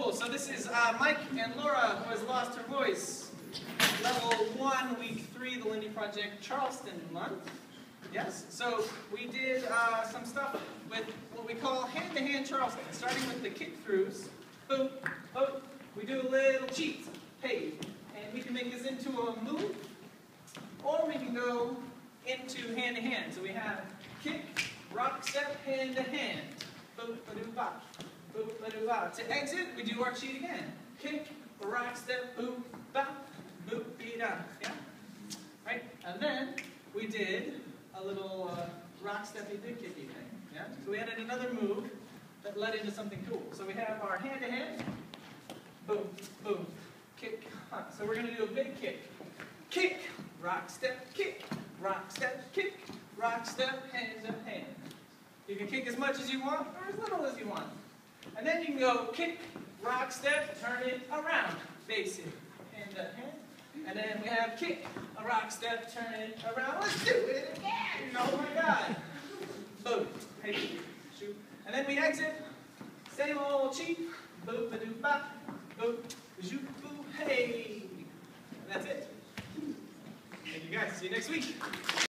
Cool. So this is uh, Mike and Laura, who has lost her voice. Level one, week three, the Lindy Project Charleston month. Yes. So we did uh, some stuff with what we call hand-to-hand Charleston, starting with the kick-throughs. Boom, boom. We do a little cheat. Hey, and we can make this into a move, or we can go into hand-to-hand. So we have kick, rock, step, hand-to-hand. Boop, ba-doo, bop. Boop. To exit, we do our cheat again. Kick, rock, step, boop, bop, boop, be da. Yeah? Right? And then we did a little uh, rock, steppy, big kicky thing. Yeah? So we added another move that led into something cool. So we have our hand-to-hand. Boom, boom, kick, huh. So we're going to do a big kick. Kick, rock, step, kick, rock, step, kick, rock, step, hand to hand. You can kick as much as you want or as little as you want. And then you can go kick, rock, step, turn it around. Basic, hand to hand. And then we have kick, a rock, step, turn it around. Let's do it again. Oh my God. Boom. Hey, shoot. And then we exit. Same old cheat. Boop, ba doo bop. Boop, zoop, boo, hey. And that's it. Thank you guys. See you next week.